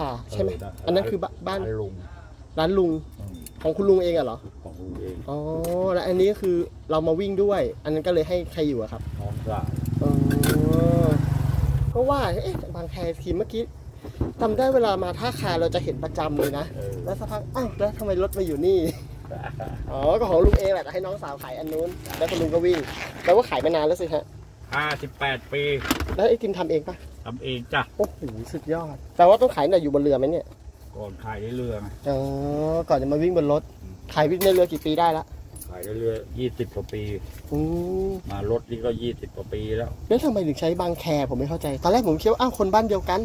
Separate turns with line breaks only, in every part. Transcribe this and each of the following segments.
ค่ะใช่ไหม
เด้
อันนั้นคือบ้าบ้าน
ร้ลุง
ร้านลุง
อืม
ของคุณลุงเองอะเหรอ
ของลุงเอง
อ๋อแล้วอันนี้คือเรามาวิ่งด้วย อันนั้นก็เลยให้ใครอยู่อะครับ
น้องสาว
อ๋อก็ว่าเอ๊ะบางแคทีมเมื่อกี้จำได้เวลามาท่าคาเราจะเห็นประจำเลยนะ
เออ
แล้วสักพักอ้าวแล้วทำไมรถมาอยู่นี่อ๋อก็ของลุงเองแหละแต่ให้น้องสาวขายอันนู้น แล้วคุณลุงก็วิ่งแปลว่าขายมานานแล้วสิฮะ
ห้าสิบแปดปี
แล้วไอ้ทีมทำเองปะ
ทำเองจ้ะ
โอ้โหสุดยอด แต่ว่าต้องขายน่ะอยู่บนเรือไหมเนี่ย
ก่อนขายได้เรือไง
อ๋อก่อนจะมาวิ่งบนรถ ขายวิ่งในเรือกี่ปีได้ละ
ขายได้เรือยี่สิบกว่าปี
อืม
มารถนี่ก็ยี่สิบกว่าปีแล้ว
แล้วทำไมถึงใช้บางแคผมไม่เข้าใจ ตอนแรกผมคิดว่าอ้าวคนบ้านเดียวกัน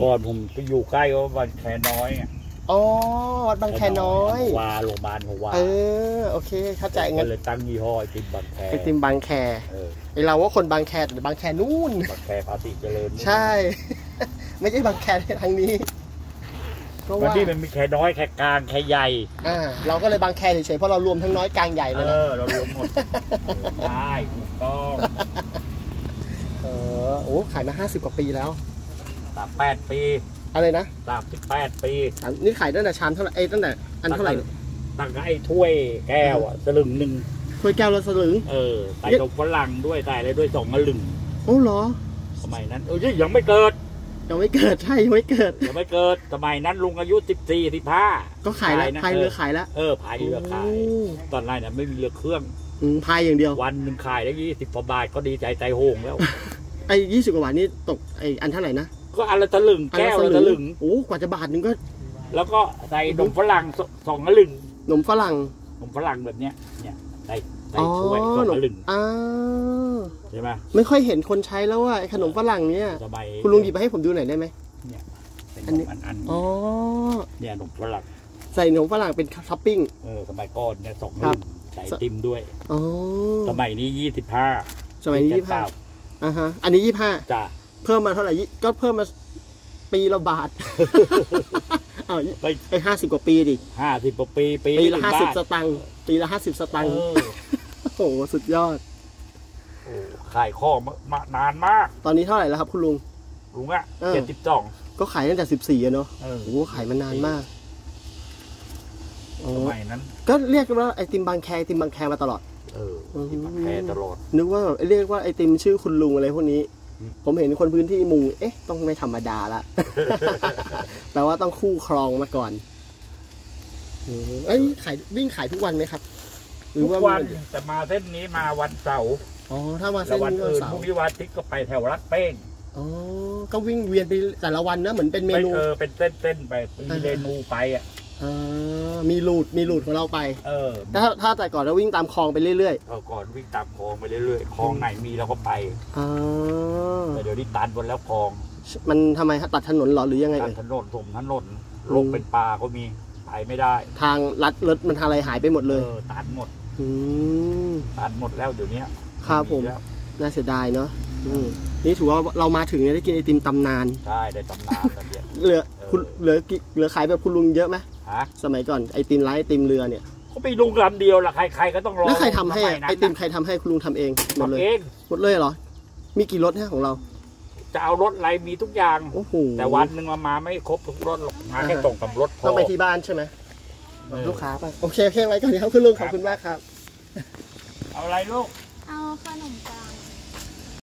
ก่อนผมไปอยู่ใกล้ก็วันแค่น้อยไง
อ๋อวัดบางแคน้อย
วาโรงพยาบาลหัววา
เออโอเคเข้าใจ
ก็
งั้น
เลยตั้งยี่ห้อไอติมบางแค
ไอติมบางแค
เออ
ไอเราว่าคนบางแคหรือบางแคนู่น
บางแคภาษีเจริญ
ใช่ ไม่ใช่บางแคทางนี้เพราะ
วัน
ว่า
ที่มันมีแค่น้อยแค่กลางแค่ใหญ่
อ่าเราก็เลยบางแคเฉยๆเพราะเรารวมทั้งน้อยกลางใหญ่
เอ
เลยนะ
อเรารวมหมดเออได้ถูกต้อง
เออโอ้ขายมา50กว่าปีแล้ว
สามแปดปี
อะไรนะ
สามสิบแปดปี
อะนี่ขายตั้งแต่ชามเท่าไหร่เอ้ยตั้งแต่อันเท่าไหร่
ตั้งแต่ไอ้ถ้วยแก้วอะสลึงหนึ่ง
ถ้วยแก้วละสลึง
เออใส่นมฝรั่งด้วยใส่อะไรด้วยสองสลึง
โอ้เหรอ
สมัยนั้น เออยังไม่เกิด
ยังไม่เกิดใช่ยังไม่เกิด
ยังไม่เกิดสมัยนั้นลุงอายุสิบสี่สิบห้า
ก็ขายแล้ว
นะ
พายเรือขายแล้ว
เออพายเรือขาย ตอนนั้นน่ะไม่มีเรือเครื่อง
อืมพายอย่างเดียว
วันหนึ่งขายได้ยี่สิบกว่าบาทก็ดีใจใจโหงแล้ว
ไอ้ยี่สิบกว่าบาทนี่ตกไอ้อันเท่าไหร่นะ
ก็อันละตะลึงแก้วละตะลึง
โอ้กว่าจะบาทนึงก็
แล้วก็ใส่นมฝรั่งสสองตะลึง
หนมฝรั่ง
นมฝรั่งแบบเนี้ยเนี่ยใส่ใส่
อ๋อ
ถ้วยสอง
หนม
ตะลึง
อ่า
ใช่ไหม
ไม่ค่อยเห็นคนใช้แล้วว่าไอ้ขนมฝรั่งเนี่ย
สมัย
คุณลุงหยิบมาให้ผมดูหน่อยได้ไหม
เป็น
อันนี้
อันอัน
อ๋อ
เนี่ยนมฝรั่ง
ใส่ขนมฝรั่งเป็นท็อปปิ้ง
เออสมัยก่อนเนี่ยสอง
ครั
ลึ
บ
งใส่ติมด้วย
อ๋อ
สมัยนี้ยี่สิบห้า
สมัยนี้ยี่ห้าอ่าฮะอันนี้ยี่ห้า
จ้ะ
เพิ่มมาเท่าไหร่ยี่ก็เพิ่มมาปีละบาทอ้าว
ไป
ไอ้ห้าสิบกว่าปีดิ
ห้าสิบปี ปี
ปี
ห
ละ
นึ่ง
ห้าสิบบา
ท
สตังค์ปีละห้าสิบสตังค์
เออ
โอ้โหสุดยอด
โอ้ขายข้อมามานานมาก
ตอนนี้เท่าไหร่แล้วครับ คุณลุง
ลุงอะ
เออ
เจ็ดสิบสอง
ก็ขายตั้งแต่สิบสี่อะเนาะ
เออ
โอ้โหขายมานานมากโอ้
สมัยนั้น
ก็เรียกว่าไอติมบางแคไอติมบางแคมาตลอด
เออ
อืม
ที่มาแพ้ตลอด
นึกว่าแบบเรียกว่าไอติมชื่อคุณลุงอะไรพวกนี้
อืม
ผมเห็นคนพื้นที่มุง เอ๊ะ ต้องไม่ธรรมดาละแปลว่าต้องคู่ครองมาก่อนอืมเอ้ยขายวิ่งขายทุกวันไหมครับ หรือ
ทุ
ว่าก
วันแต่มาเส้นนี้มาวันเสาร์
อ๋อ ถ้ามา
แล้
เส้
วนวัน
นี้วัน
อื่น
เสา
พ
ร์
รุ่งนี้วันอาทิตย์ก็ไปแถวรัดเป้ง
อ๋อ ก็วิ่งเวียนไปแต่ละวันนะเหมือนเป็นเม
ไม่
นู
เออเป็นเส้นเส้นๆไปมี
อ่า
เมนูไปอะ
อ่ามีรูทมีรูทของเราไป
เออ
แต่ถ้าถ้าแต่ก่อนเราวิ่งตามคลองไปเรื่อย
เออก่อนวิ่งตามคลองไปเรื่อยๆคลองไหนมีเราก็ไป
ๆอ่า
แต่เดี๋ยวนี้ตันหมดแล้วคลอง
มันทำไมฮะตัดถนนเหรอหรือยังไง
ตั
เอ่
น
ย
ถนนสมถนนลงเป็นป่าก็มีไปไม่ได้
ทางลัดรถมันทางอะไรหายไปหมด
เอ
เลย
อตันหมด
อืม
ตันหมดแล้วเดี๋ยวนี้
ครับผม
แล้ว
น่าเสียดายเนาะอืมนี่ถือว่าเรามาถึงเนี่ยได้กินไอติมตำนาน
ใช่ได้ตำนานกันเนี่ย
เหลือ
เออ
คุณเหลือกี่เหลือขายแบบคุณลุงเยอะไหม
ฮะ
สมัยก่อนไอติมร้านไอติมเรือเนี่ย
ก็ไปลุงลำเดียวล่ะใครใครก็ต้องรอ
แล้วใครทำให้
ส
อะ
ยนั้น
ไอติม
น่ะ
ใครทำให้คุณลุงทำเองหมดเลย
ทำเอง
หมดเลยเหรอ มีกี่รถฮะของเรา
จะเอารถอะไรมีทุกอย่าง
โอ้โห
แต่วันหนึ่งมามาไม่ครบทุกรถหรอกมาแค่
อ่าฮะ
ส่งกับรถพอ
ต้องไปที่บ้านใช่ไหม
เออ
ลูกค้าป่ะโอเคโอเคไว้ก่อนครับคุณลุงขอบคุณมากครับ
เอาอะไรลูก
ค